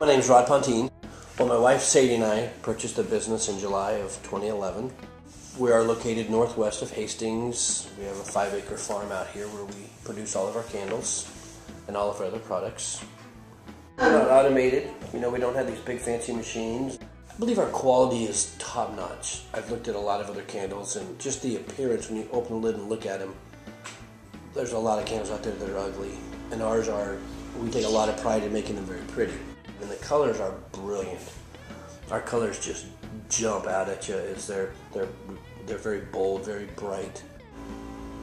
My name is Rod Pontine. Well, my wife Sadie and I purchased a business in July of 2011. We are located northwest of Hastings. We have a five acre farm out here where we produce all of our candles and all of our other products. We're not automated. You know, we don't have these big fancy machines. I believe our quality is top notch. I've looked at a lot of other candles and just the appearance when you open the lid and look at them. There's a lot of candles out there that are ugly, and ours are. We take a lot of pride in making them very pretty, and the colors are brilliant. Our colors just jump out at you. Is they're they're they're very bold, very bright.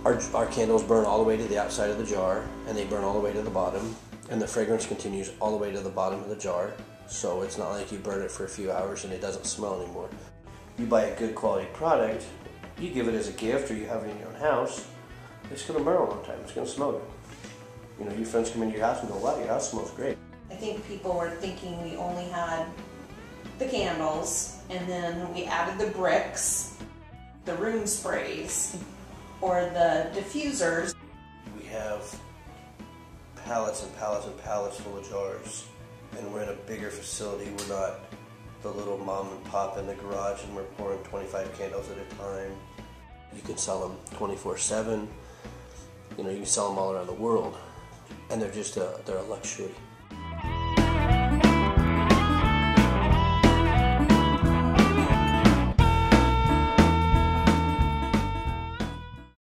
Our, our candles burn all the way to the outside of the jar, and they burn all the way to the bottom, and the fragrance continues all the way to the bottom of the jar. So it's not like you burn it for a few hours and it doesn't smell anymore. You buy a good quality product, you give it as a gift, or you have it in your own house. It's going to burn a long time. It's going to smell good. You know, your friends come into your house and go, "Wow, your house smells great." I think people were thinking we only had the candles and then we added the bricks, the room sprays, or the diffusers. We have pallets and pallets and pallets full of jars, and we're in a bigger facility. We're not the little mom and pop in the garage, and we're pouring 25 candles at a time. You can sell them 24/7. You know, you can sell them all around the world, and they're just a they're a luxury.